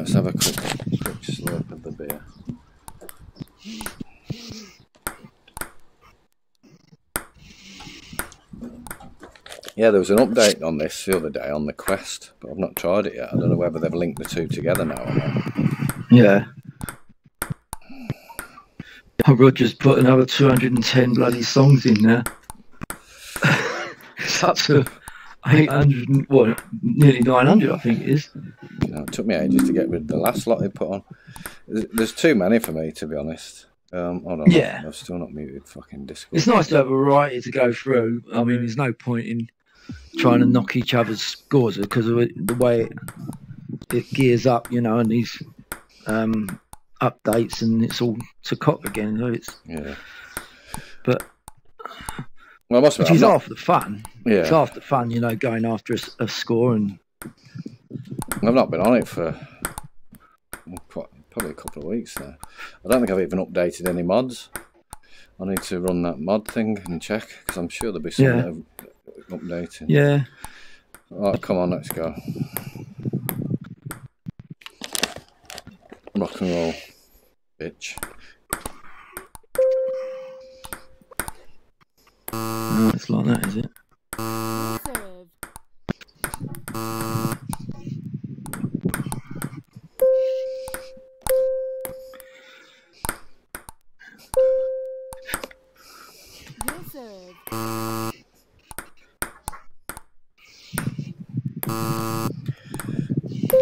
Let's have a quick, quick slurp of the beer. Yeah, there was an update on this the other day on the Quest, but I've not tried it yet. I don't know whether they've linked the two together now or not. Yeah. Oh, Roger's put another 210 bloody songs in there. it's up to 800, and- what, nearly 900, I think it is. You know, it took me ages to get rid of the last lot they put on. There's, there's too many for me, to be honest. Um, hold on, Yeah. I've still not muted fucking Discord. It's nice to have a variety to go through. I mean, there's no point in trying to knock each other's scores because of the way it, it gears up, you know, and these um, updates, and it's all to cock again. So it's, Yeah. but Well, I must which admit, is I'm not- half the fun. It's yeah, half the fun, you know, going after a score and I've not been on it for quite, probably a couple of weeks now. I don't think I've even updated any mods. I need to run that mod thing and check because I'm sure there'll be some Yeah. updating. yeah. All right, come on, let's go. Rock and roll, bitch. No, it's like that, is it? Served. You're served.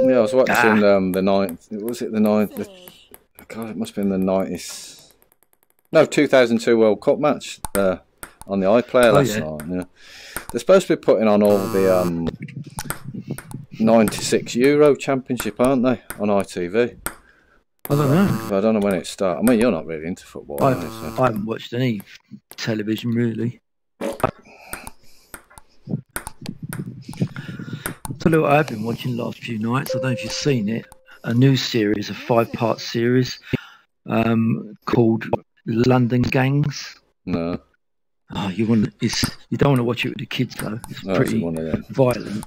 Yeah, I was watching Ah. um, the ninth. Was it the ninth? The, God, it must have been the nineties. No, two thousand two World Cup match uh, on the iPlayer Oh, last yeah. night. Yeah, they're supposed to be putting on all the um, ninety six Euro Championship, aren't they, on ITV? I don't know. I don't know when it starts. I mean, you're not really into football, I, you? So. I haven't watched any television really. Tell you what I've been watching the last few nights. I don't know if you've seen it. A new series, a five-part series um, called London Gangs. No, Oh, you want it's you don't want to watch it with the kids though. It's no, pretty violent,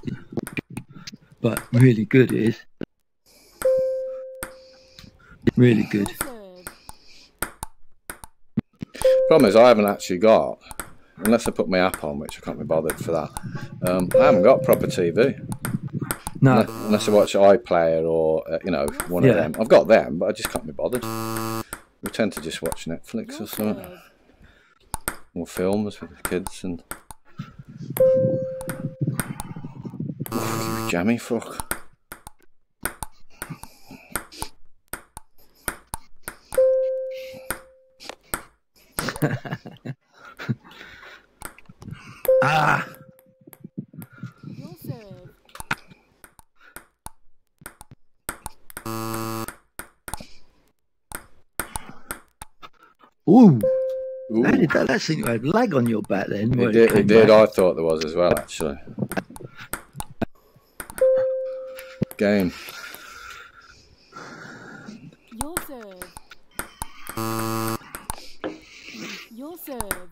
but really good. It is really good. Problem is, I haven't actually got, unless I put my app on, which I can't be bothered for that. Um, I haven't got proper TV. No, Unless, unless I watch iPlayer or uh, you know one of them. I've got them, but I just can't be bothered. We tend to just watch Netflix or something, or films with the kids and. jammy fuck. ah, ooh, Ooh, that, did- that, that seemed to have lag on your back then. when it did. came It did. I thought there was as well, actually. Game. You're Your You're served.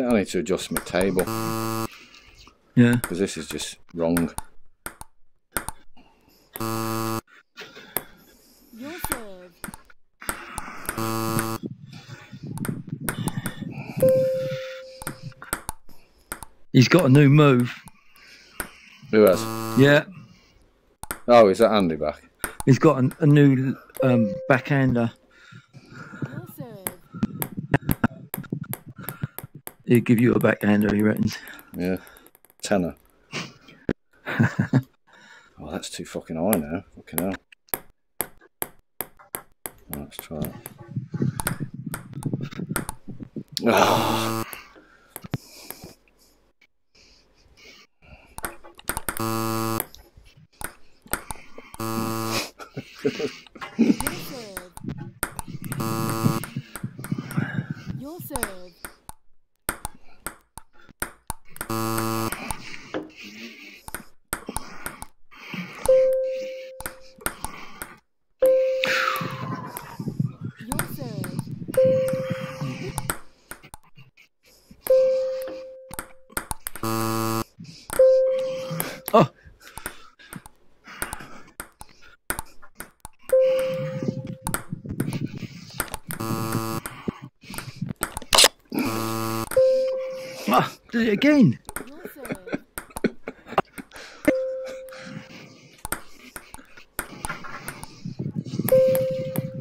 Think I need to adjust my table Yeah. because this is just wrong. He's got a new move. Who has? Yeah. Oh, is that Andy back? He's got a, a new um, backhander. You're served. He'll give you a backhander, he reckons. Yeah. Tenner. oh, that's too fucking high now. Fucking hell. Right, let's try it. Oh, ah. It again.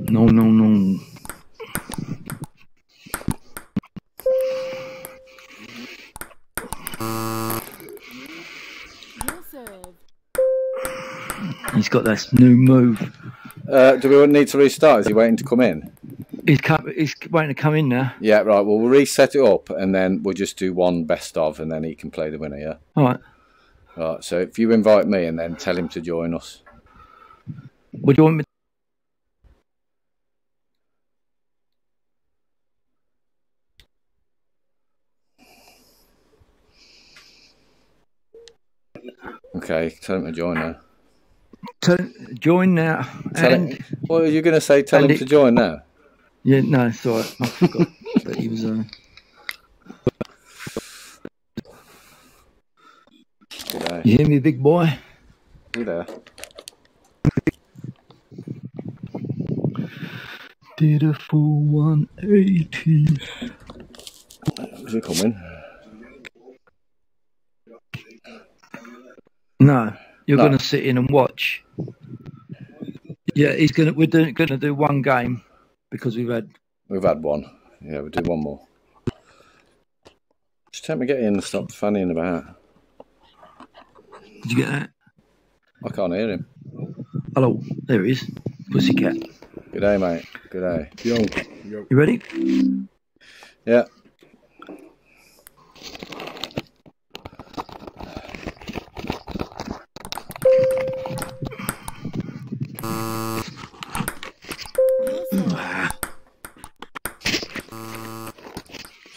No, no, no. He's got this new move. Uh, do we need to restart? Is he waiting to come in? He's waiting to come in now. Yeah, right. Well, we'll reset it up and then we'll just do one best of and then he can play the winner, yeah? All right. Right. So if you invite me and then tell him to join us. Would you want me? Okay, tell him to join now. To join now. Tell and him, what are you going to say? Tell him and to join now. Yeah, no, it's all right. I forgot that he was. Uh, you hear me, big boy? You there? Did a full 180. Is he coming? No, you're No. going to sit in and watch. Yeah, he's going to. We're doing, going to do one game because we've had. We've had one. Yeah, we'll do one more. Just tell me to get in and stop fanning about. Did you get that? I can't hear him. Hello, there he is. Pussycat. Good day, mate. G'day. Yo, yo. You ready? Yeah.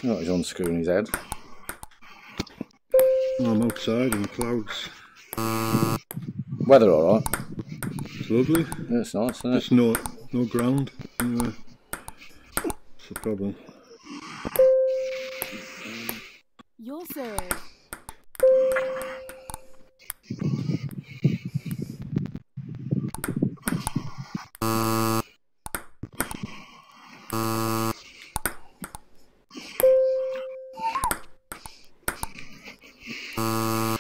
You know he's unscrewing his head. I'm outside in the clouds. Weather all right. It's lovely. Yeah, it's nice, isn't it? Just no, no ground anywhere. That's the problem. Your serve. You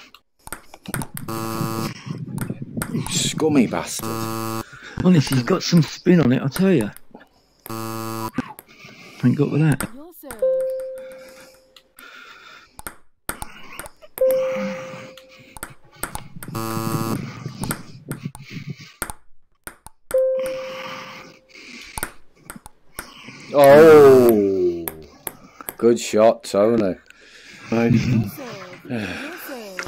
scummy bastard. Honestly, he's got some spin on it, I tell you. Ain't got with that. Oh, good shot, Tony. Nice. Your serve.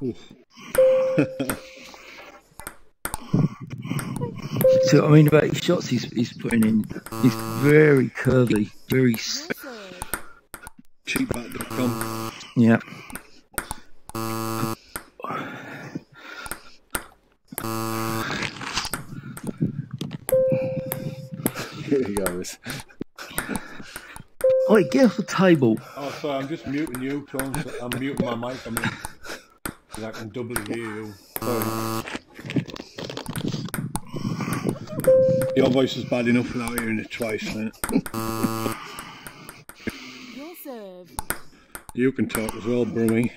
Your serve. See what I mean about his shots he's, he's putting in? He's very curvy, very. serve. Cheapback.com. Yeah. Here he goes. Oi, get off the table. Oh, sorry, I'm just muting you, Tom. I'm muting my mic. I mean, 'cause I can doubly hear you. Sorry. Your voice is bad enough without hearing it twice, mate. Your serve. You can talk as well, Brummy.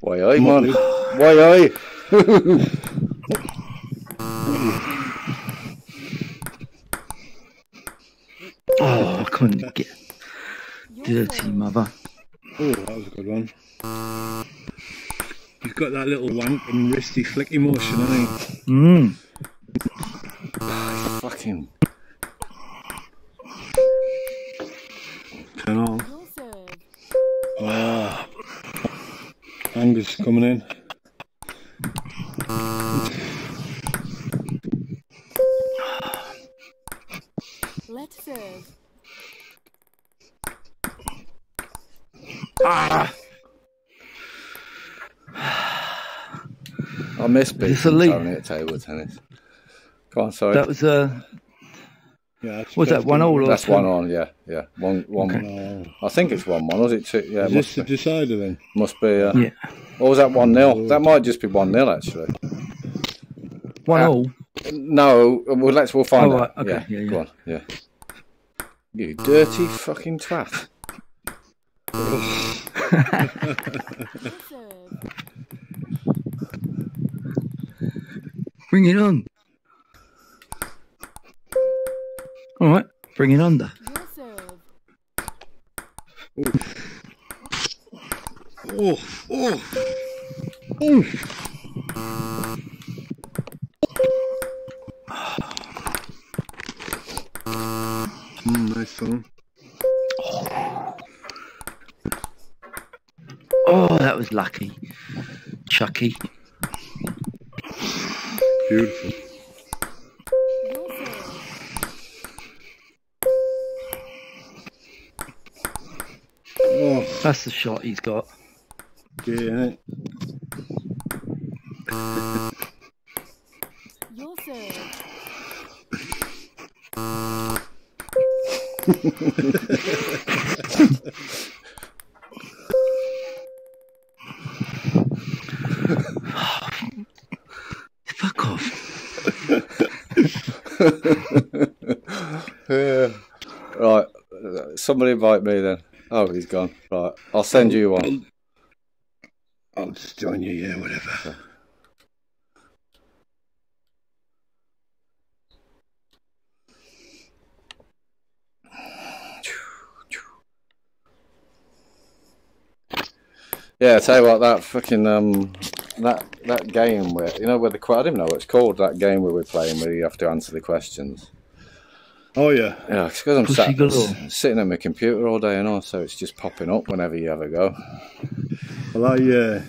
Why, aye, Come on, man. Why, aye. Oh, I couldn't get Your dirty serve. mother. Oh, that was a good one. He's got that little wank and wristy flicky motion, hasn't he? Mmm. Fucking. Turn on. Your serve. Ah. Angus coming in. Let's serve. I miss this a beating? Tony at table tennis. Go on, sorry. That was uh Yeah, Was that one all or That's one on, yeah, yeah. One, one. Oh. I think it's one one. Was it two? Yeah, it Is must this the decider then? Must be. Uh, Yeah. Or was that one nil? That might just be one nil actually. One Ah. all. No, well, let's we'll find Oh, out. right, okay, Yeah, yeah, go on. Yeah. You dirty fucking twat. Your serve. Bring it on. All right, bring it under. Oh, oh, oh. Nice. Oh, that was lucky. Chucky. Beautiful. Oh, That's the shot he's got. yeah, innit? Your serve. Fuck off. Yeah. Right. uh, Somebody invite me then. Oh, he's gone. Right. I'll send you one. I'll just join you, yeah, whatever. Yeah, I tell you what, that fucking um, that that game where you know where the I didn't know what it's called. That game where we're playing where you have to answer the questions. Oh, yeah. Yeah, it's because I'm sat, s- sitting at my computer all day and all, so it's just popping up whenever you have a go. Well, I, uh,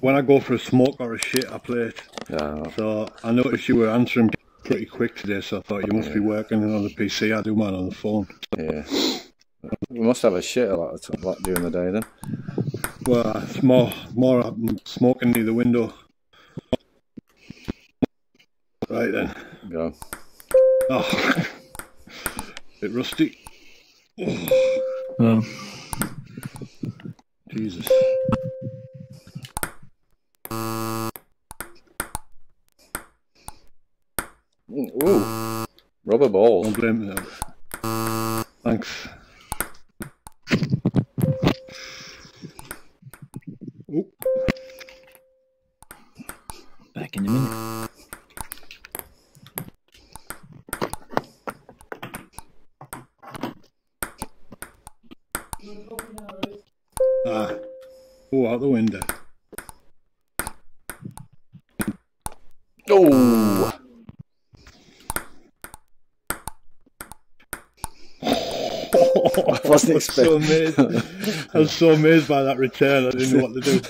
when I go for a smoke or a shit, I play it. Yeah, So I noticed you were answering pretty quick today, so I thought you must be working on the PC. I do mine on the phone. yeah. We must have a shit a lot, of time, lot during the day then. Well, it's more, more I'm smoking near the window. Right then. Go. Oh, bit rusty. Well, Jesus. Ooh, rubber balls. Don't blame me. now. Thanks. Oh, back in a minute. ah. Oh, out the window. Oh, I wasn't so amazed. I was so amazed by that return. I didn't know what to do.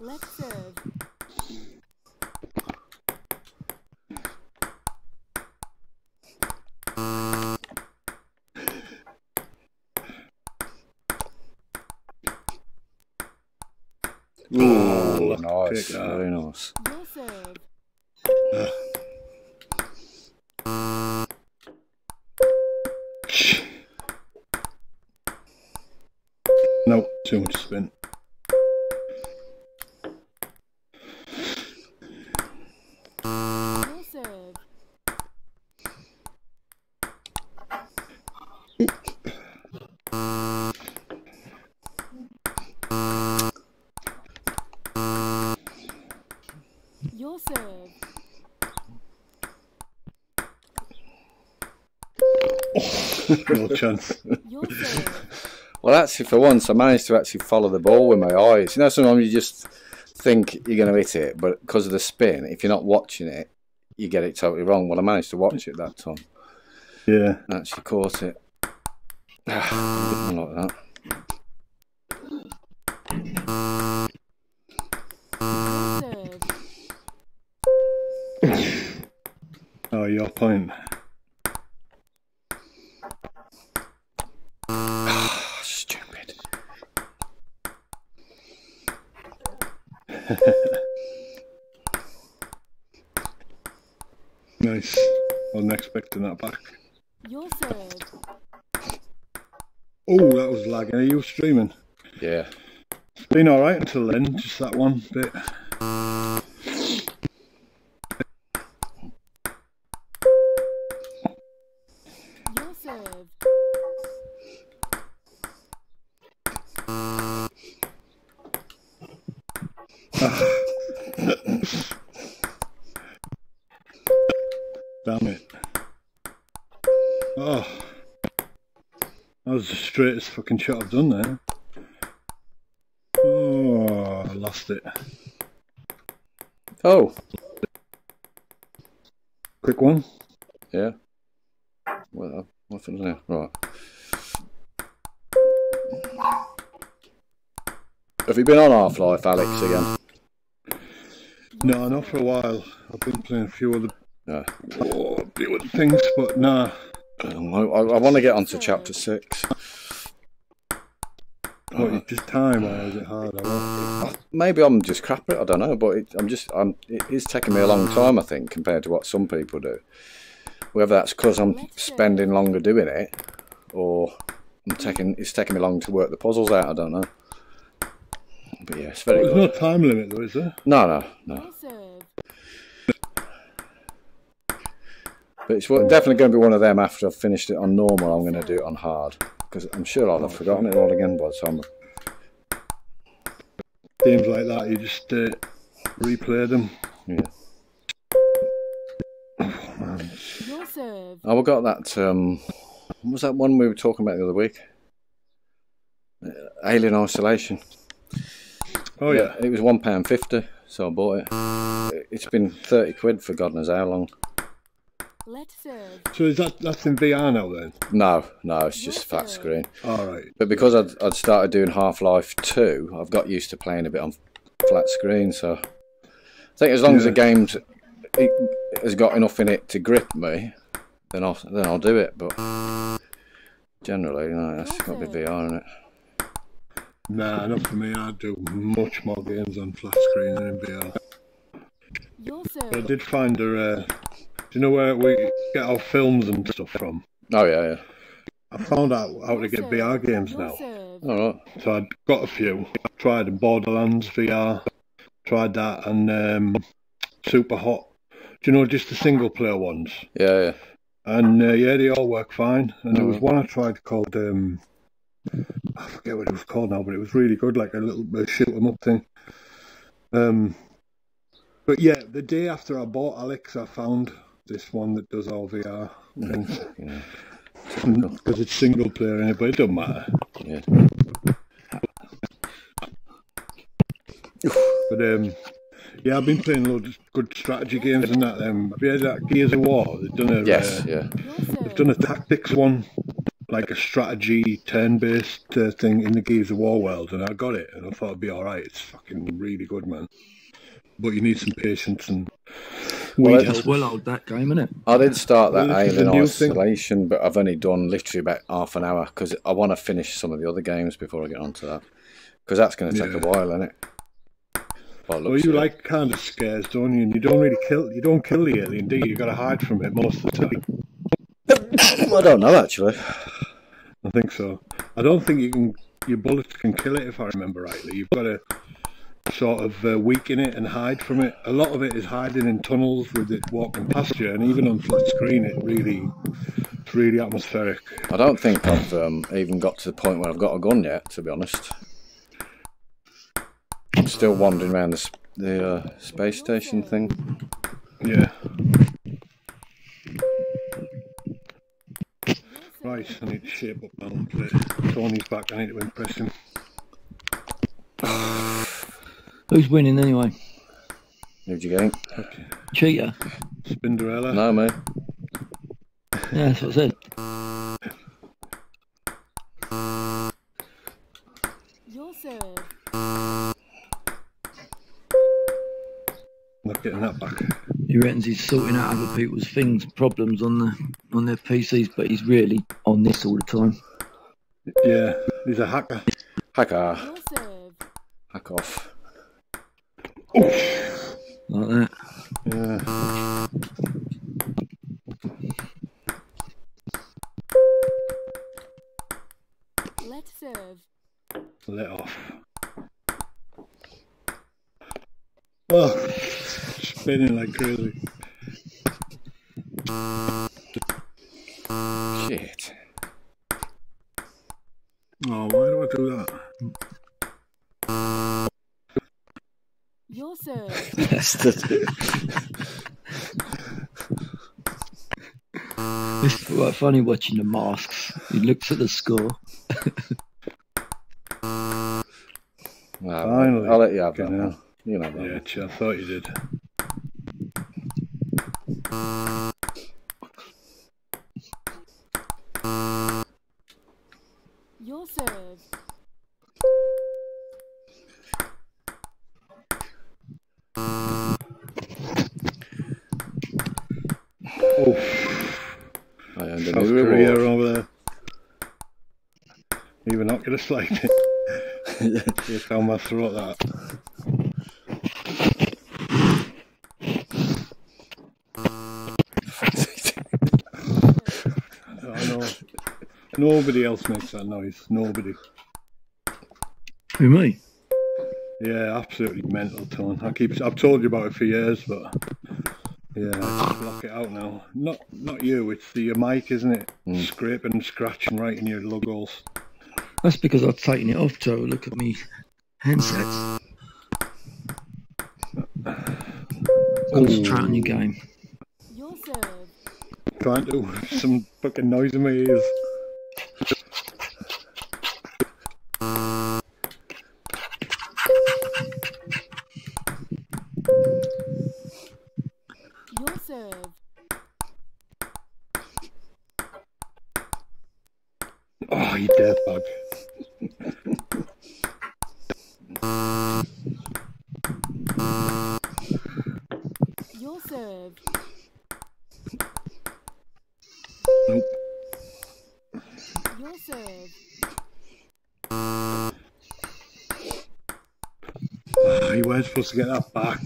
Left serve. Ooh, ah, pick nice, very nice. Your serve. No, too much spin. Your serve. No chance. Your serve. Well, actually, for once, I managed to actually follow the ball with my eyes. You know, sometimes you just think you're going to hit it, but because of the spin, if you're not watching it, you get it totally wrong. Well, I managed to watch it that time. Yeah. Actually caught it. Like that. Wasn't expecting that back. Your serve. Oh, that was lagging. Are you streaming? Yeah. It's been alright until then, just that one bit. Straightest fucking shot I've done there. Oh, I lost it. Oh, Quick one. yeah. Well, it there? Right. Have you been on Half Life, Alyx, again? No, not for a while. I've been playing a few other, No. oh, a few other things, but nah. Um, I, I want to get onto chapter six. Oh, what, you just time or is it hard? I don't know. Uh, maybe I'm just crap at it. I don't know, but it, I'm just I'm. It is taking me a long time, I think, compared to what some people do. Whether that's because I'm spending longer doing it, or I'm taking it's taking me long to work the puzzles out. I don't know. But yeah, it's very There's good. no time limit though, is there? No, no, no. Your serve. But it's definitely going to be one of them after I've finished it on normal. I'm going to do it on hard because I'm sure I'll have forgotten it all again by the time. Games like that, you just uh, replay them. Yeah. Your serve. Oh, we got that. Um, what was that one we were talking about the other week? Uh, Alien Isolation. Oh yeah. it was one pound fifty, so I bought it. It's been thirty quid for God knows how long. Let serve. So is that that's in VR now then? No, no, it's just flat screen. All right. But because I'd, I'd started doing Half Life Two, I've got used to playing a bit on flat screen. So I think as long as the Yeah. game's it has got enough in it to grip me, then I'll then I'll do it. But generally, no, it's got to be VR in it. Nah, not for me. I do much more games on flat screen than in VR. But I did find a. Uh, do you know where we get our films and stuff from? Oh yeah, yeah. I found out how to get. VR games now. All right. So I'd got a few. I tried Borderlands VR. Tried that and um, Super Hot. Do you know just the single player ones? Yeah, yeah. And uh, yeah, they all work fine. And there was Mhm. one I tried called um, I forget what it was called now, but it was really good, like a little uh, shoot 'em up thing. Um, but yeah, the day after I bought Alyx, I found this one that does all VR things Yeah. because it's single player in it, but it doesn't matter. Yeah. But um, yeah, I've been playing loads of good strategy games and that. Um, have you heard that Gears of War? They've done a Yes, uh, yeah. They've done a tactics one, like a strategy turn-based uh, thing in the Gears of War world, and I got it, and I thought it'd be all right. It's fucking really good, man. But you need some patience and weed it- help. That's well old that game, isn't? I did start that Well, this is a Alien new thing. Isolation, but I've only done literally about half an hour because I want to finish some of the other games before I get onto that. Because that's going to take Yeah. a while, isn't it? By the Well, you of it. like kind of scares, don't you? And you don't really kill. You don't kill the alien, do you? You've got to hide from it most of the time. I don't know actually. I think so. I don't think you can. Your bullets can kill it, if I remember rightly. You've got to sort of uh, weaken it and hide from it. A lot of it is hiding in tunnels with it walking past you, and even on flat screen, it really, it's really atmospheric. I don't think I've um, even got to the point where I've got a gun yet. To be honest, I'm still wandering around the the uh, space station thing. Yeah. Right, I need to shape up my own play. Tony's back. I need to impress him. Who's winning anyway? Who'd you get? Cheater. Spinderella. No, mate. Yeah, that's what I said. Your serve. Not getting that back. He reckons he's sorting out other people's things, problems on the on their PCs, but he's really on this all the time. Yeah, he's a hacker. Hacker. Your serve. Hack off like that. Yeah. Let serve. Let off. Oh, spinning like crazy. Serve. It's quite funny watching the masks. He looks at the score. No, Finally. I'll let you have that Fucking one. You can have that Yeah, I thought you did. Even not gonna slide. Just down my throat that. I know. Nobody else makes that noise. Nobody. Who me? Yeah, absolutely mental tone. I keep. I've told you about it for years, but yeah, block it out now. Not not you. It's the your mic, isn't it? Mm. Scraping and scratching right in your lug holes. That's because I've taken it off, Joe. Look at me handsets. Concentrate on your game. Your serve. Trying to do some fucking noise in my ears. Supposed to get that back.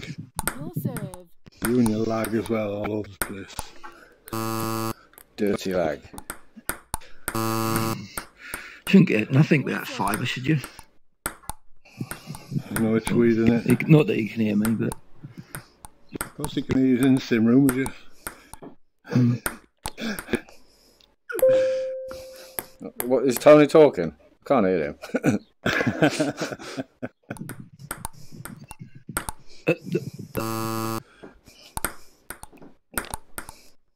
Your serve. You and your lag as well, all over the place. Dirty lag. Shouldn't get nothing without fibre, should you? I know it's weird, isn't it? Not that you can hear me, but Of course, you can hear you in the same room as you. Hmm. What is Tony talking? Can't hear him. uh, th-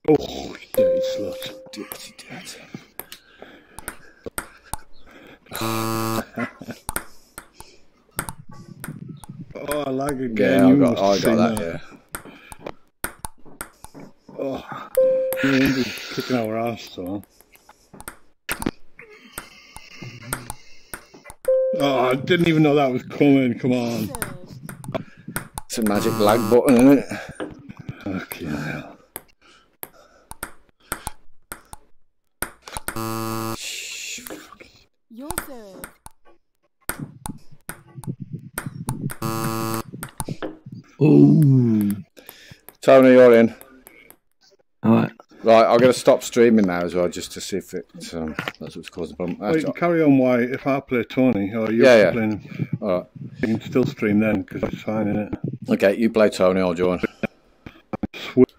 Oh, you dirty slut. dirty, dirty. Lag again. Yeah, I got, I got that. Yeah. Oh, been kicking our ass, so. Oh, I didn't even know that was coming. Come on. It's a magic lag button, isn't it? Okay, hell. Shh, fuck. Your serve. Oh, Tony, you're in. all right. Right, I'm going to stop streaming now as well, just to see if it um, that's what's causing the problem. Well, you can carry on, why? If I play Tony, or you're Yeah, yeah. playing, all right. you can still stream then, because it's fine, isn't it? Okay, you play Tony, I'll join. Sweet.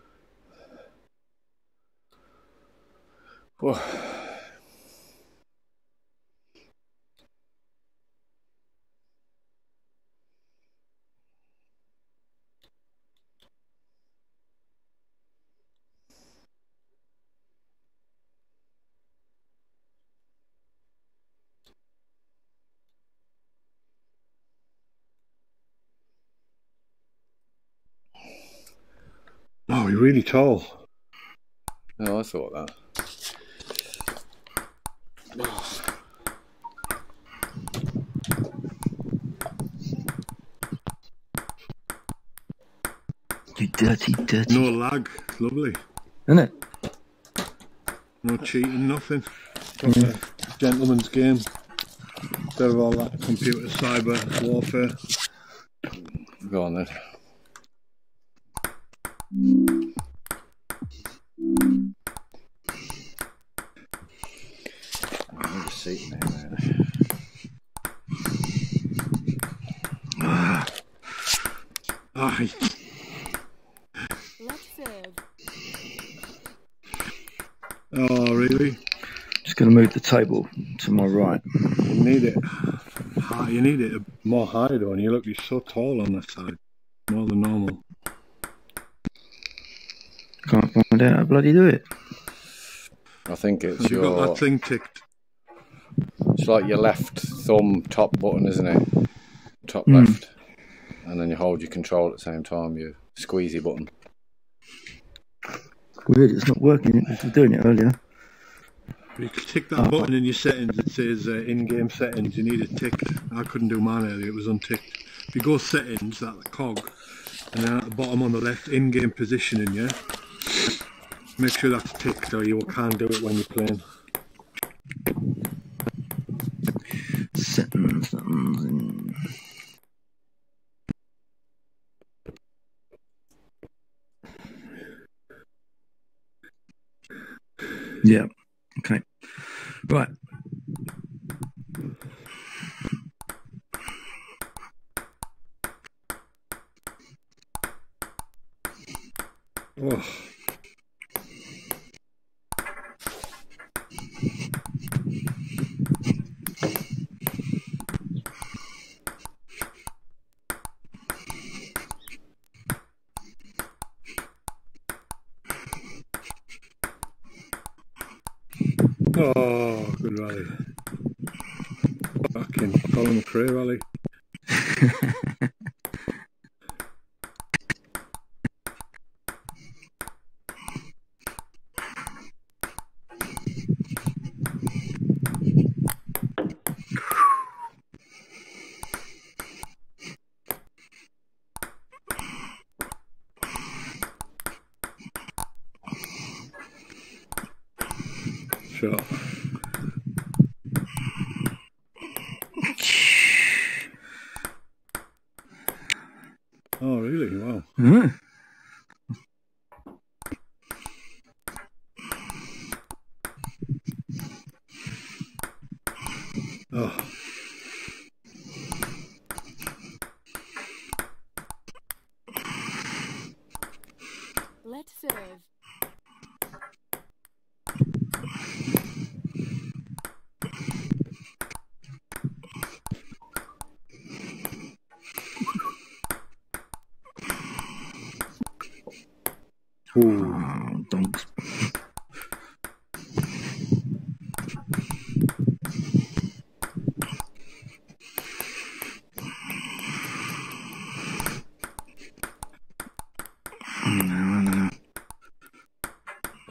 Really tall. Oh, I thought that. You dirty, dirty. No lag. Lovely. Isn't it? No cheating, nothing. Proper gentleman's game. Instead of all that computer cyber warfare. Go on then. I'll just seat there, man. Ah, Oh, really? Just going to move the table to my right. You need it. high- You need it more high though, and you look you're so tall on that side, more than normal. Can't find out how to bloody do it. I think it's Have you got your that thing ticked? it's like your left thumb top button, isn't it? Top Hmm. left, and then you hold your control at the same time. Your squeezy button. Weird, it's not working. It was doing it earlier. You tick that button in your settings. It says uh, in-game settings. You need it ticked. I couldn't do mine earlier. It was unticked. If you go settings, that cog, and then at the bottom on the left, in-game positioning. Yeah. Make sure that's ticked, or you can't do it when you're playing. Settings, Yeah. Okay. Right. Oh, good rally. Fucking Colin McRae rally. Sure. Oh, really? Wow. Huh? Oh, Let's serve. Ooh. Oh, donks.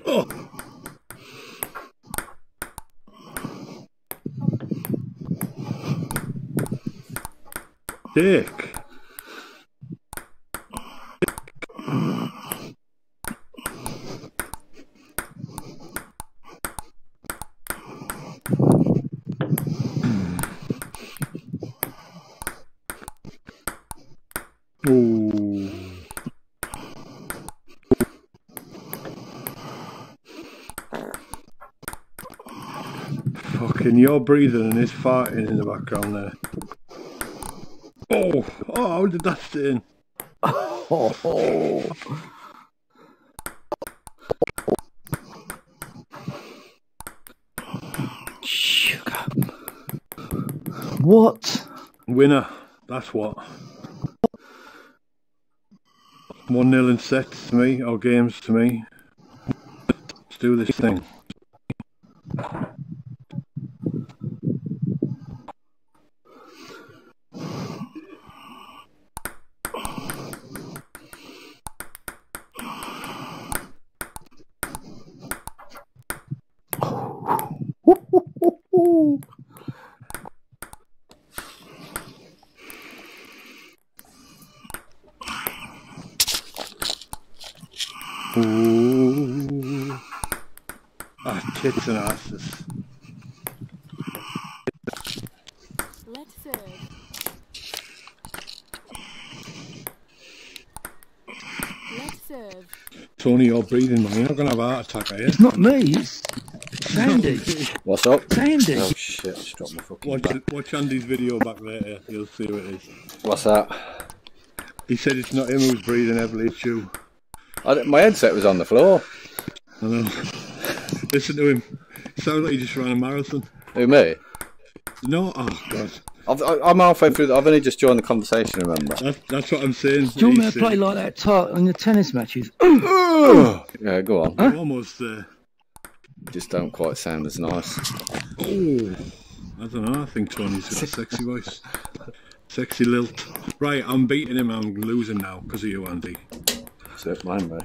Oh. Dick. Fucking you're breathing and he's farting in the background there. Oh, oh, how did that stay in? Sugar. What? Winner, that's what. 1 0 in sets to me, or games to me. Let's do this thing. Ooh. Ah, tits and asses. Let's serve. Let's serve. Tony, you're breathing, man. You're not going to have a heart attack, are you? It's not me. It's Sandy. What's up? Sandy. Oh shit! I just dropped my fucking. Watch, back. watch Andy's video back later. You'll see what it is. What's that? He said it's not him who's breathing heavily, it's you. I, d- my headset was on the floor. I know. Listen to him. Sounds like he just ran a marathon. Who, me? No, oh god, I've, I- I'm halfway through. The, I've only just joined the conversation, remember? that, that's what I'm saying. Do you want me to play uh, like that tar- in the tennis matches? yeah, go on. we're almost there. Just don't quite sound as nice. Oh, I don't know. I think Tony's got a sexy voice. Sexy lilt. Right, I'm beating him. I'm losing now because of you, Andy. So, mine, mate.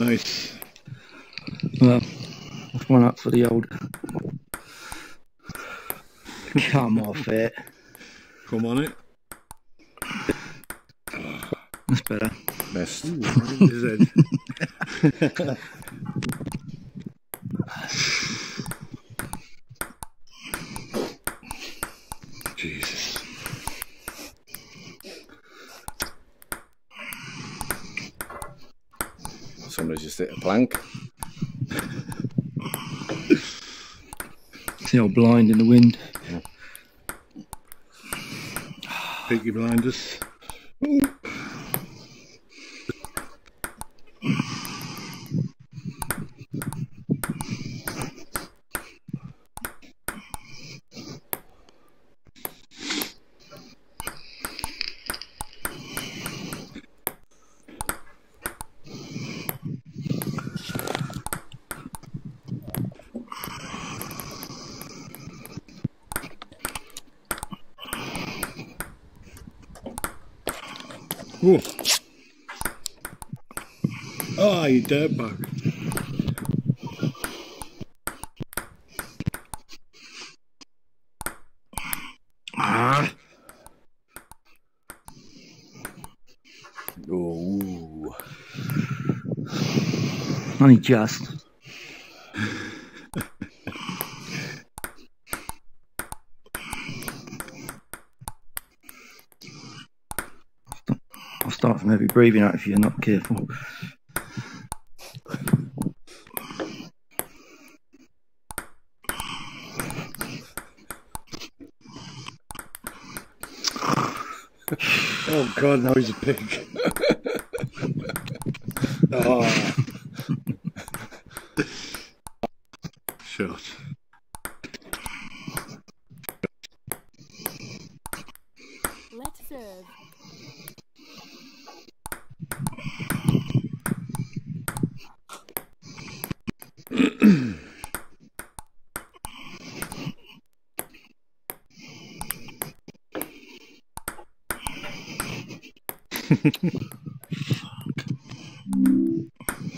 Nice. Well, that's one up for the old. Come off it. Come on it. That's better. Missed. Right in his head. Jesus. Somebody just hit a plank. See how blind in the wind. Peaky Blinders. Oh, you dirtbag. Ah, Ooh. only just. I'll start heavy breathing out if you're not careful. Oh God, now he's a pig. oh. Shot. Let's serve.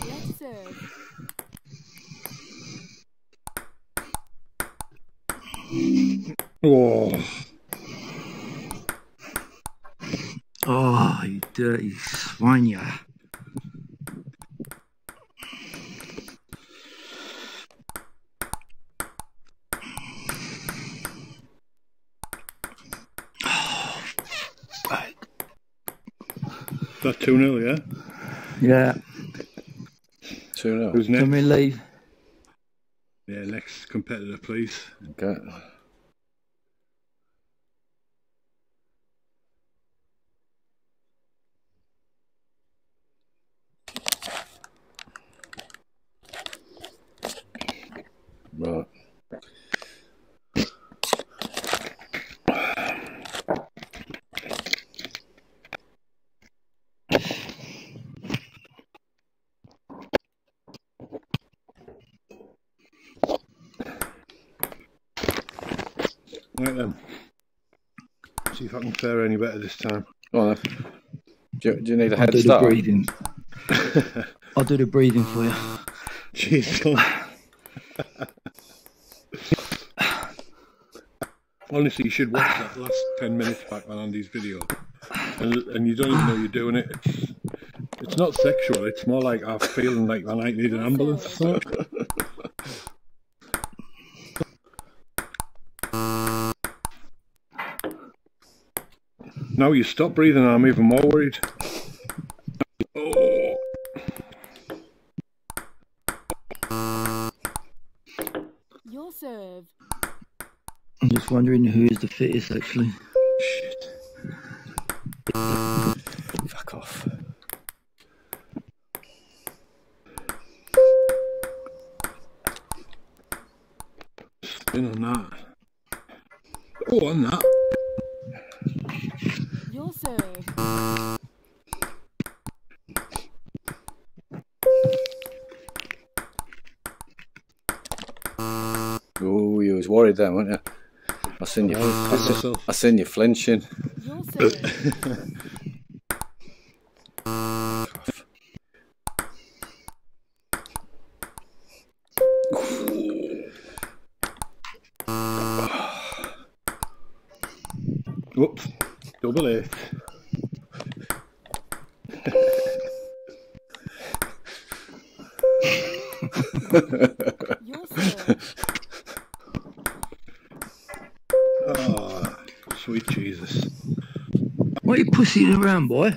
Let's serve. Oh. Oh, you dirty swine, you. That 2 0, yeah? Yeah, 2 0. Who's next? can next? we leave? Yeah, next competitor, please. Okay. Right. Right then. See if fare any better this time. Go on then. Do you, do you need a I'll head do the breathing. I'll do the breathing for you. Jeez, Honestly, you should watch that last 10 minutes back on Andy's video. And, and you don't even know you're doing it. It's, it's not sexual, it's more like I'm feeling like I might need an ambulance Now you stop breathing I'm even more worried. Oh. Your serve. I'm just wondering who is the fittest actually. Was worried then, weren't you? I seen you. Ah, I I seen. I seen you flinching. Your serve. Whoops. Double eight. Your serve. Oh, sweet Jesus. Why are you pussying around, boy?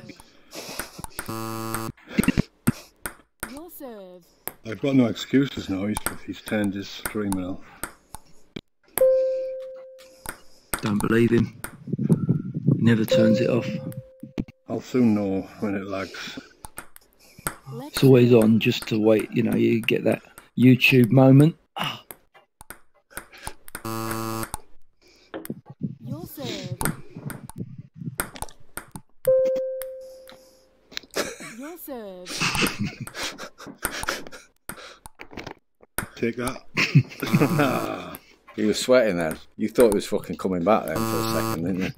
Your serve. I've got no excuses now. He's, he's turned his streaming off. Don't believe him. He never turns it off. I'll soon know when it lags. It's always on just to wait. You know, you get that YouTube moment. Your serve. Your serve. That. You were sweating then. You thought it was fucking coming back then for a second, didn't you?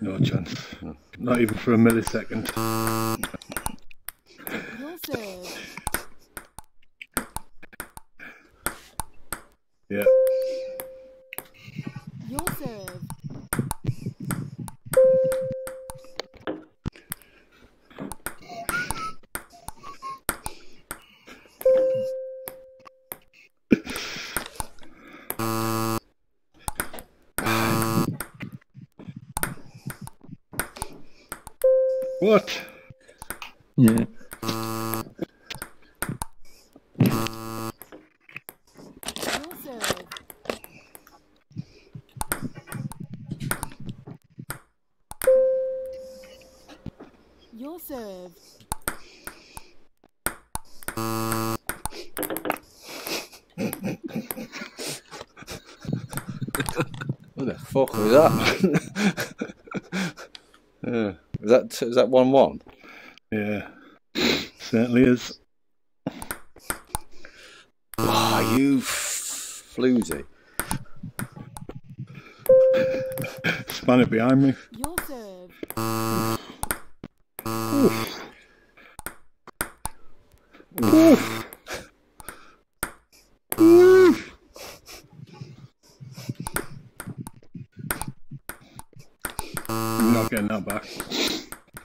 no chance. Not even for a millisecond. What? Yeah. Your serve. Your serve. What the fuck was that? that is that one one? Yeah. Certainly is. Ah, you floozy. Span it behind me. Your serve. Oof. Oof. Oof. I'm not getting that back.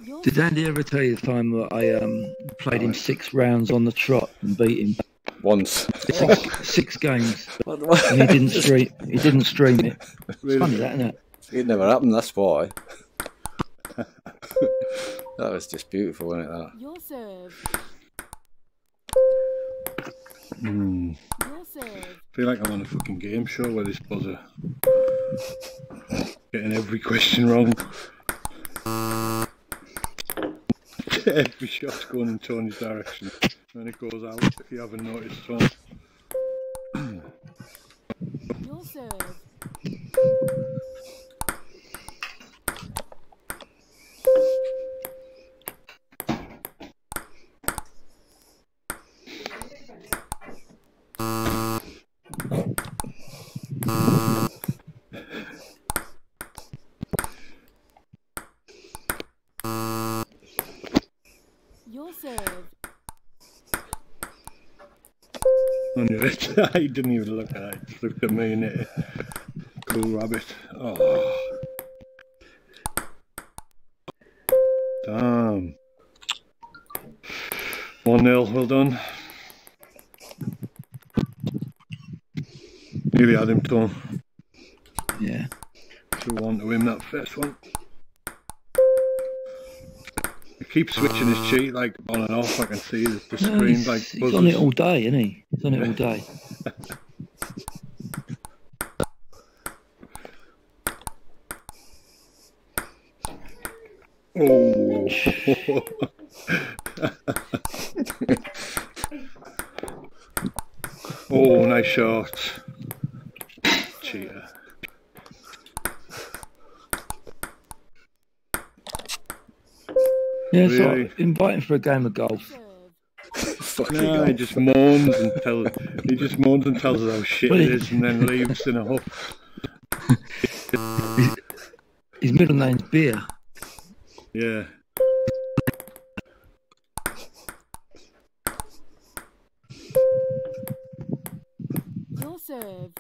Your Did Andy ever tell you the time that I um, played him six rounds on the trot and beat him Once. six, six games, What- what- and he didn't stream. He didn't stream it. It's funny that, isn't it? it never happened. That's why. that was just beautiful, wasn't it? That. Your serve. Hmm. Your serve. feel like I'm on a fucking game show where this buzzer getting every question wrong. Every shot's going in Tony's direction. When it goes out, if you haven't noticed. Your serve. On your he didn't even look at it. He just looked at me and it. Cool rabbit. Oh. Damn. 1 0, well done. Nearly had him torn. Yeah. 2 1 to win that first one keep switching his ah. cheat like on and off. I can see the, the no, screen he's, like he's on it all day, isn't he? He's on it all day. oh. oh, nice shot. Invite him for a game of golf. Serve. Fucking No, he just moans and tells he just moans and tells us how shit Well, it he- is and then leaves in a huff. His middle name's Beer. Yeah. Your serve.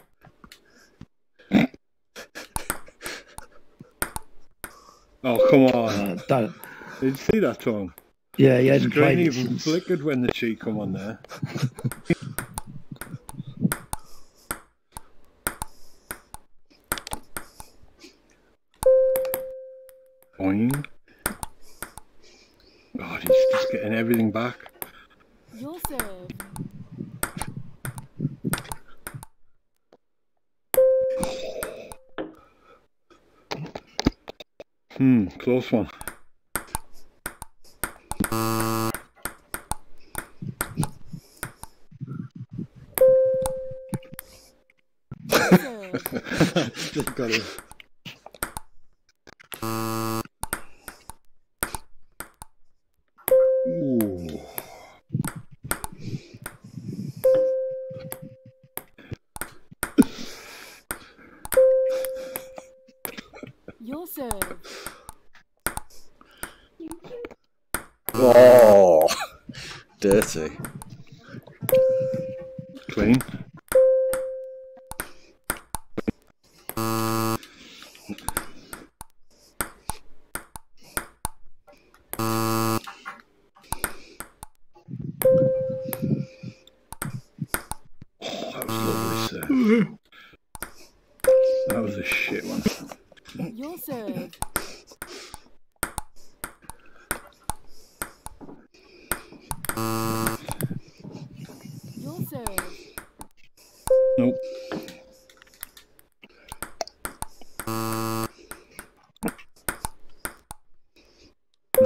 Oh come on. Uh, don't. Did you see that Tom? Yeah, he The hasn't screen played it even since. flickered when the cheat come on there. Boing. God, he's just getting everything back. Your serve. Hmm, close one. got it. Ooh. Your serve. Oh, dirty. Clean. Oh, that was lovely, sir. That was a shit one. Your serve. Your serve. Nope.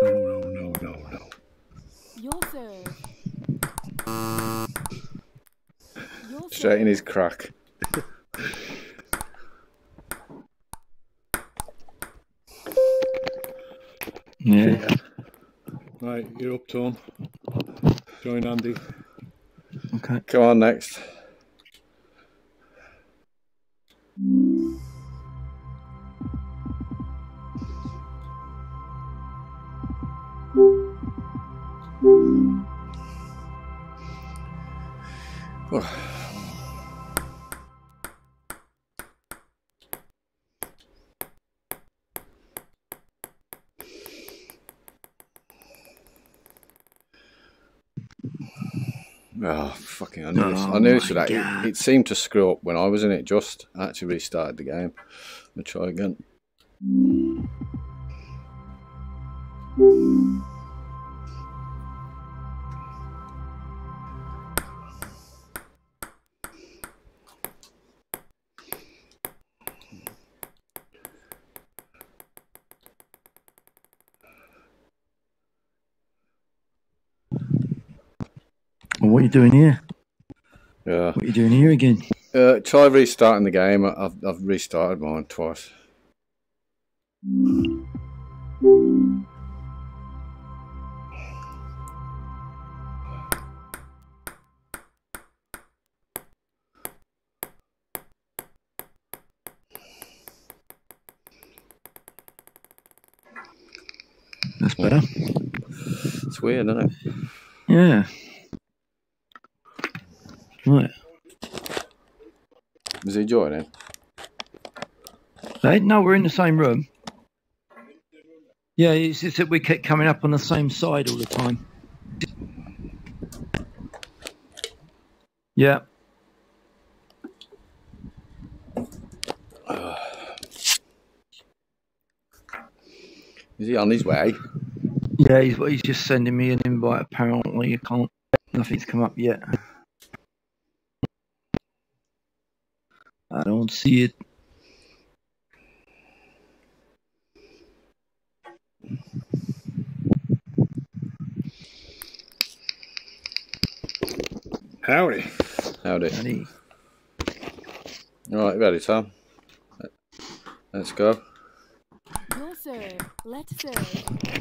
No, no, no, no, no. Your serve. Your Straight in serve. his crack. Yeah. Right, you're up, Tom. Okay. Come on, next. Oh, fucking, I knew, this, I Oh knew this would, it, it seemed to screw up when I was in it just. I actually restarted the game. I'll try again. Doing here? Yeah. What are you doing here again? Uh, try restarting the game. I've, I've restarted mine twice. That's better. It's weird, isn't it? Yeah. Right. Is he joining? Hey, no, we're in the same room. Yeah, it's just that we kept coming up on the same side all the time. Yeah. Is he on his way? Yeah, he's, he's just sending me an invite. Apparently, you can't. Nothing's come up yet. don't see it. Howdy. Howdy. Howdy. All right, ready, Tom? Let's go. Let's go.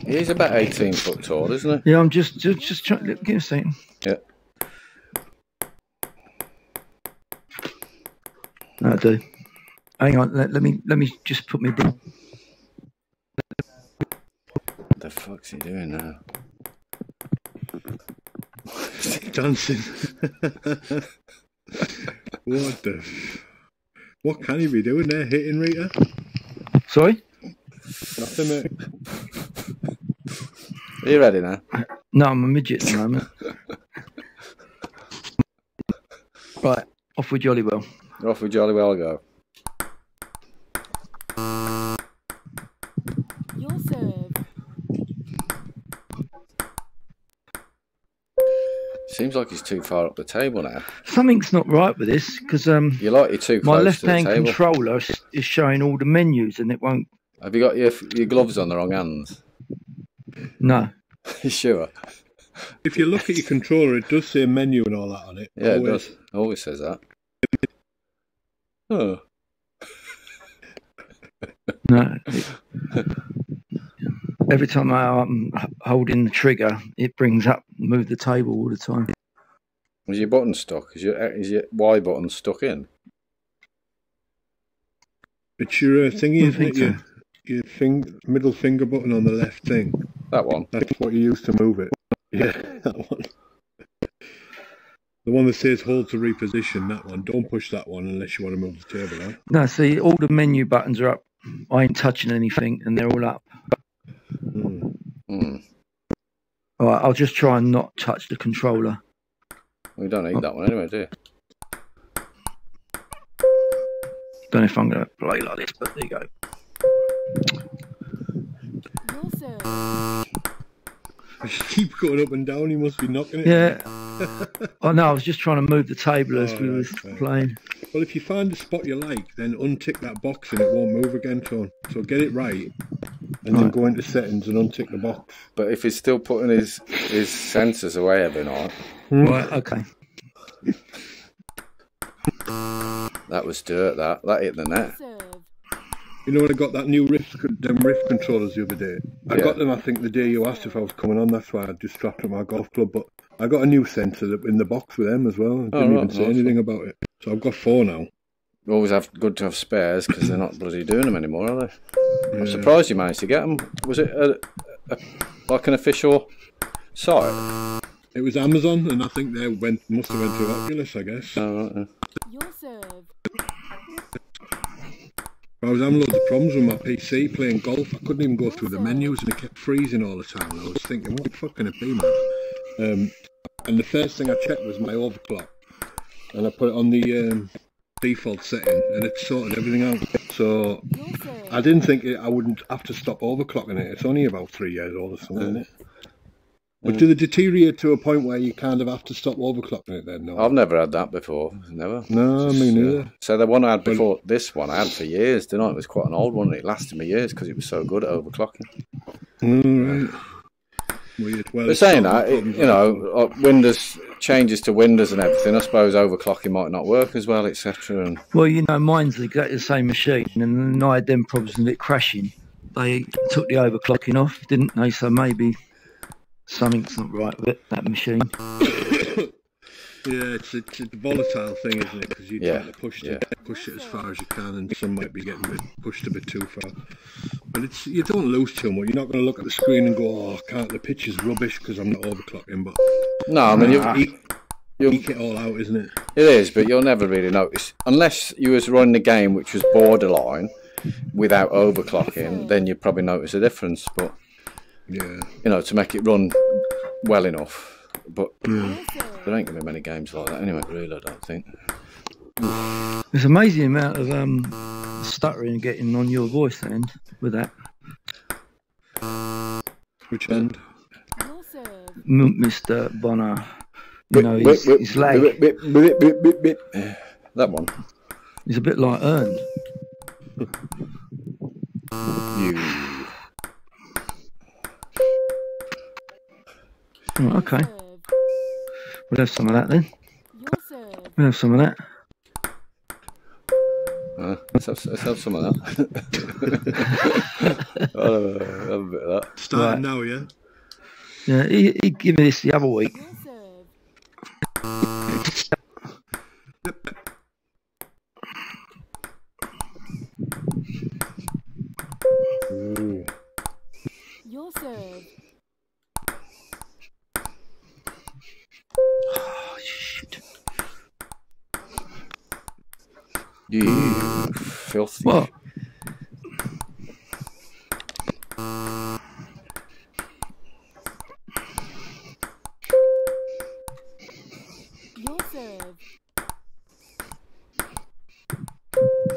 He's about 18 foot tall, isn't he? Yeah, I'm just just, just trying. Give a second. Yeah. I do. Hang on. Let, let me let me just put me. What the fuck's he doing now? Dancing. what the? What can he be doing there? Hitting Rita? Sorry. Nothing, mate. Are you ready now? No, I'm a midget at the moment. right, off with Jollywell. Off with Jolly Well go. Your serve. Seems like he's too far up the table now. Something's not right with this because um, You're like you're too my close to left-hand table. controller is, is showing all the menus and it won't. Have you got your your gloves on the wrong hands? No. you sure? If you look at your controller, it does say menu and all that on it. Yeah, it Always. does. Always says that. Oh. No. It- every time I'm holding the trigger, it brings up move the table all the time. Is your button stuck? Is your is your Y button stuck in? It's your uh, thingy, I isn't think it? Your, your fing- middle finger button on the left thing. That one. That's what you use to move it. Yeah, that one. The one that says hold to reposition, that one. Don't push that one unless you want to move the table, eh? No, see, all the menu buttons are up. I ain't touching anything, and they're all up. Hmm. All right, I'll just try and not touch the controller. We don't need that one anyway, do you? Don't know if I'm going to play like this, but there you go. Your serve. Keep going up and down, you must be knocking it. Yeah. oh no, I was just trying to move the table as Oh, we right, was right. playing. Well, if you find a spot you like, then untick that box and it won't move again, Tone. So get it right, and then go into settings and untick the box. But if he's still putting his his sensors away every night, Right, okay. that was dirt. That that hit the net. You know when I got that new Rift, them Rift controllers the other day? I Yeah. got them, I think, the day you asked if I was coming on. That's why I just strapped up my golf club. But I got a new sensor in the box with them as well. I didn't Oh, even right, say awesome. anything about it. So I've got four now. Always have good to have spares because they're not bloody doing them anymore, are they? I'm surprised you managed to get them. Was it a, a, like an official site? It was Amazon, and I think they went must have went to Oculus, I guess. Oh, right, yeah. Your serve. I was having loads of problems with my PC playing golf. I couldn't even go through the menus, and it kept freezing all the time. I was thinking, what the fuck can it be, man? Um, and the first thing I checked was my overclock, and I put it on the um, default setting, and it sorted everything out. So I didn't think it, I wouldn't have to stop overclocking it. It's only about three years old or something, isn't it? But do they deteriorate to a point where you kind of have to stop overclocking it then? No, I've never had that before. Never. no, me neither. So the one I had before this one, I had for years. Didn't I? It was quite an old one. and It lasted me years because it was so good at overclocking. All right. Weird. Well, But saying that, it, you know, uh, Windows changes to Windows and everything. I suppose overclocking might not work as well, etc. And Well, you know, mine's exactly the same machine, and I had them problems with it crashing. They took the overclocking off, didn't they? So maybe something's not right with it, that machine. Yeah, it's it's a volatile thing, isn't it? Because you Yeah, try to push yeah. it, push it as far as you can, and some might be getting a bit pushed a bit too far. But it's you don't lose too much. You're not going to look at the screen and go, "Oh, can't. The pitch is rubbish because I'm not overclocking." But no, I mean, you, ah. eke, you, eke it all out, isn't it? it is, but you'll never really notice unless you was running a game which was borderline without overclocking. Then you'd probably notice a difference. But Yeah. you know, to make it run well enough. But serve. There ain't gonna be many games like that anyway. Really, I don't think. There's an amazing amount of um, stuttering getting on your voice end with that, Which end? Your serve. M- Mr. Bonner. You know, lag whip, whip. That one. is a bit like earned. You. Oh, okay, Serve. We'll have some of that then. We'll have some of that. Uh, let's, have, let's have some of that. I'll have, a, have a bit of that. Starting Right. now, yeah? Yeah, he, he gave me this the other week. Well served. Ooh. Your serve. Oh, shit. You filthy. What?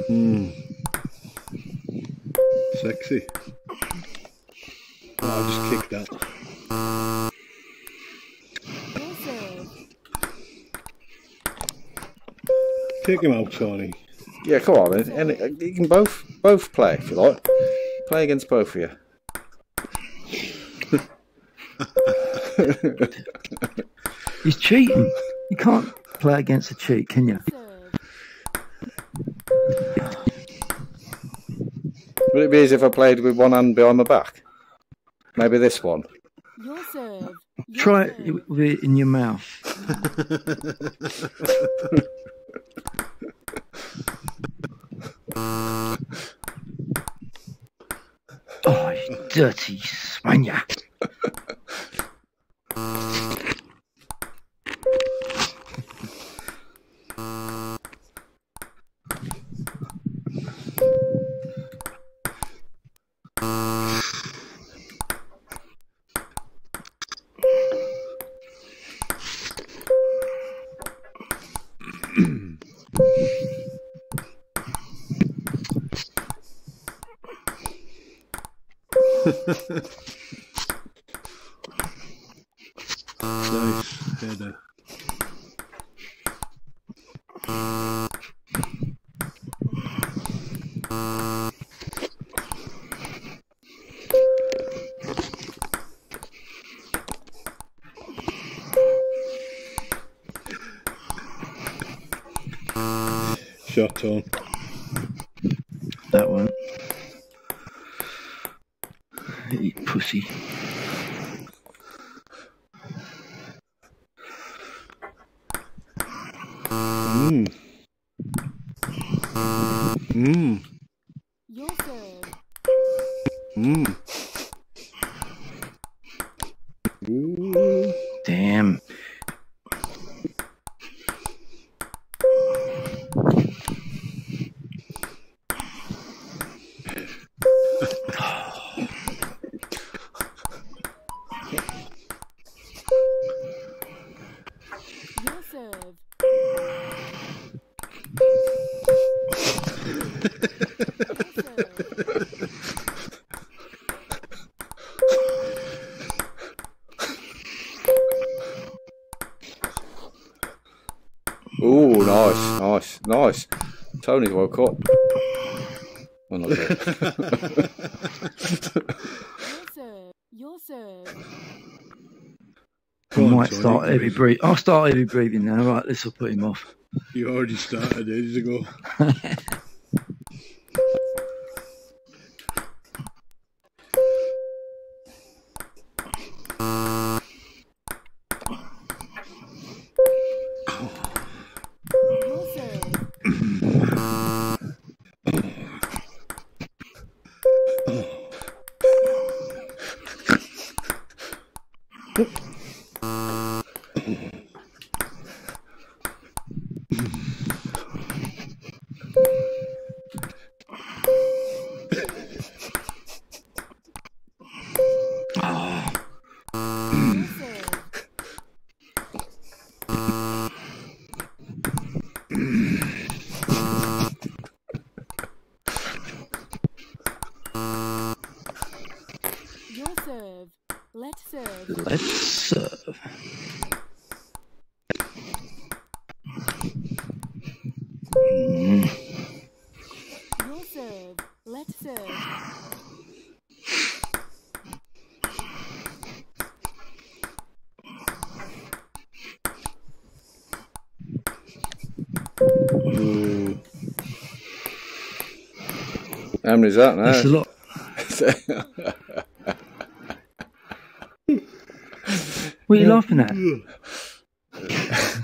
Mm. Sexy. Oh, I'll just kick that. Your. Take him out, Tony. Yeah, come on. And, and uh, you can both both play if you like. Play against both of you. He's cheating. You can't play against a cheat, can you? Would it be easy if I played with one hand behind my back? Maybe this one. Your serve. Your Try with it in your mouth. Oh, you dirty swanya. Nice, nice, nice. Tony woke up. Well, not yet. Your serve. Your serve. I Go on, might Tony, start go heavy breathing. I'll start heavy breathing now. Right, this will put him off. You already started ages ago. How many's that now? That's a lot. What are you laughing at?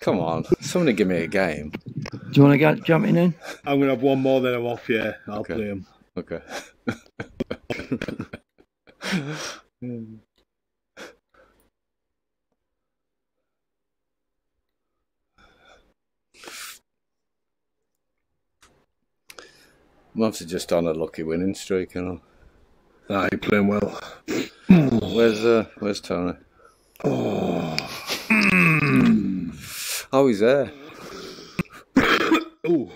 Come on, somebody give me a game. Do you want to go jumping in? I'm going to have one more, then I'm off, yeah. I'll Okay. play 'em. Okay. Must have just on a lucky winning streak, you know. Ah, you're playing well. Where's uh, where's Tony? Oh. Oh, he's there. Ooh.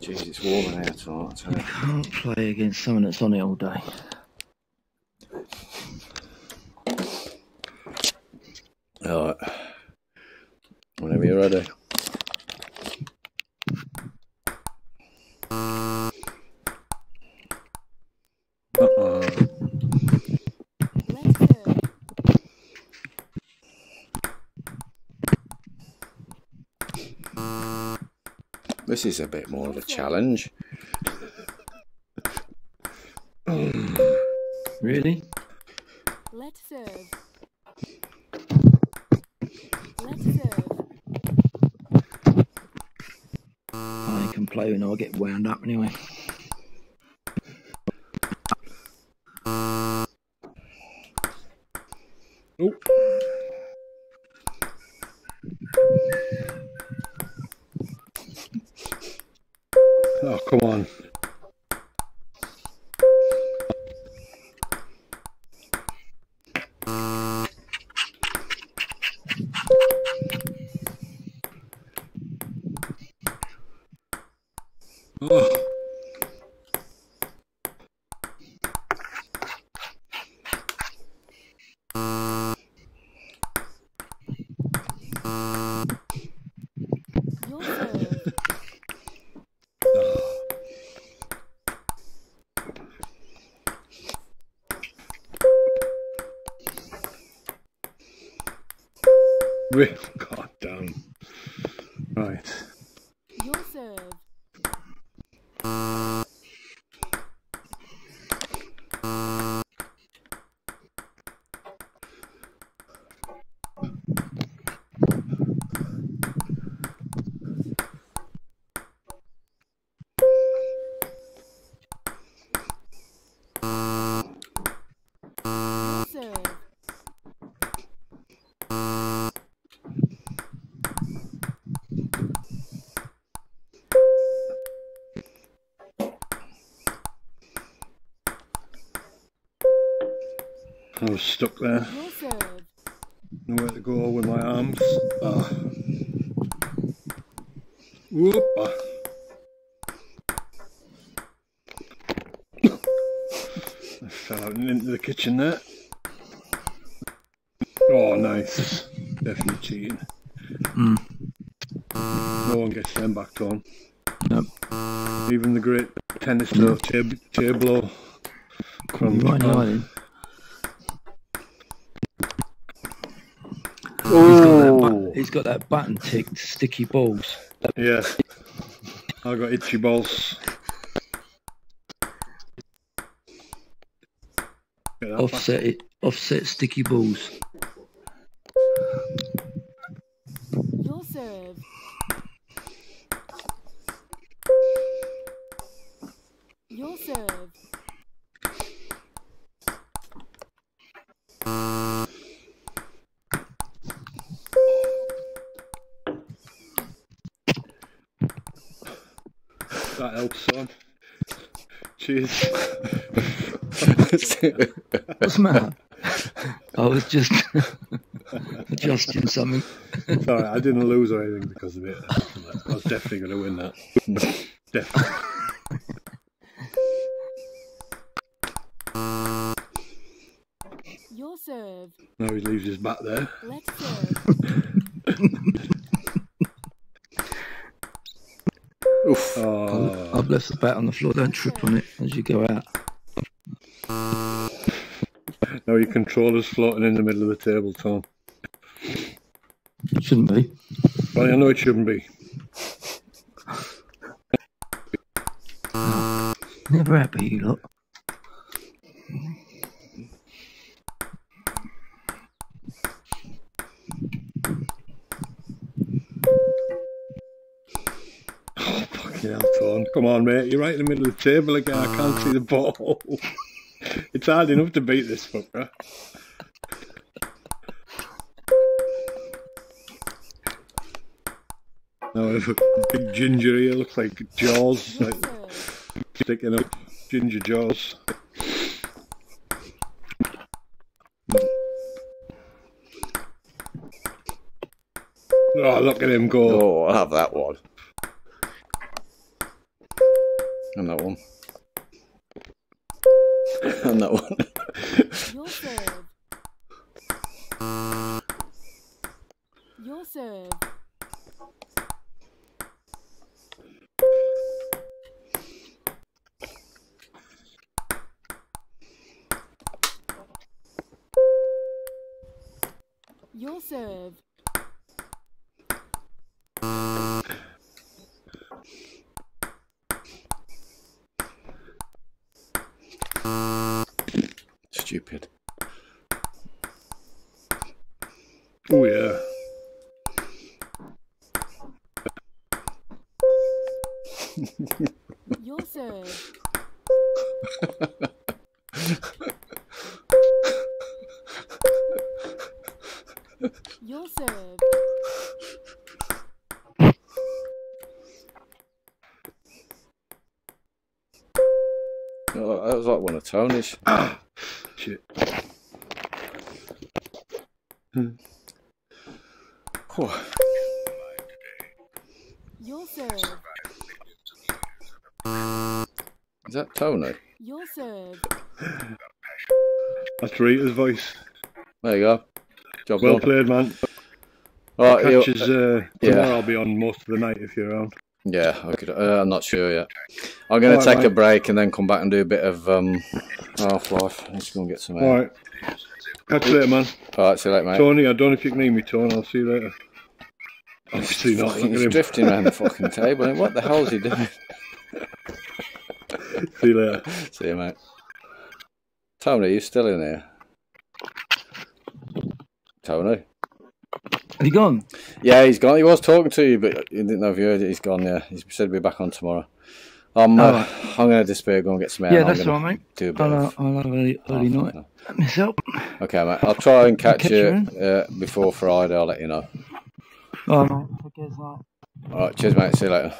Jeez, it's warm in here tonight. I you. Can't play against someone that's on it all day. All right. Whenever you're ready. Uh-uh. Let's serve. This is a bit more of a challenge. Really? Let's serve. Let's serve. I can play when I get wound up anyway. Re- God damn. Right. Your serve. Your serve. I was stuck there. Your serve. Nowhere to go with my arms. Ah. Whoop. ah. I fell out and into the kitchen there. Oh, nice. Definitely cheating. No one gets them back on. Nope. Even the great tennis player Tab- Tablo from Right Japan. now, then. He's got, that bu- he's got that button ticked, sticky balls. Yeah. I got itchy balls. Get that back. Offset it, offset sticky balls. Your serve. Your serve. That helps, son. Cheers. What's the matter? I was just adjusting something. Sorry, I didn't lose or anything because of it. I was definitely going to win that. definitely. Your serve. Now he leaves his bat there. Let's serve. Oof. Oh, I've left the bat on the floor. Don't trip on it as you go out. now your controller's floating in the middle of the table, Tom. It shouldn't be. Well, I know it shouldn't be. Never happy, you lot. Come on, mate. You're right in the middle of the table again. I can't see the ah. ball. it's hard enough to beat this fucker. No, a big ginger here looks like jaws, like sticking up ginger jaws. Oh, look at him go. Oh, I'll have that one. And that one. and that one. Your serve. Your serve. Your serve. Stupid. Oh, yeah. Your serve. Your serve. Oh, that was like one of Tony's. Tony? Your serve. That's Rita's voice. There you go. Job Well done. played, man. Right, you- Catches, uh, yeah. tomorrow I'll be on most of the night if you're around. Yeah, I could. Uh, I'm not sure yet. I'm going to Alright, take a mate. break and then come back and do a bit of um, Half Life. Let's go and get some air. Alright. Catch you later, man. All right, see you later, mate. Tony, I don't know if you can hear me, Tony. I'll see you later. Obviously not. He's drifting around the fucking table. What the hell is he doing? See you later. See you, mate. Tony, are you still in here? Tony? Have you gone? Yeah, he's gone. He was talking to you, but he didn't know if you heard it. He's gone. Yeah, he said he'll be back on tomorrow. I'm. Uh, Alright. I'm going to disappear. Go and get some air. yeah, I'm that's gonna all right, mate. Do a bit I'll, uh, of I'll have an early, early half- night myself. Okay, mate. I'll try and catch, Catch you you uh, before Friday. I'll let you know. Oh, no. I guess. All right. Cheers, mate. See you later.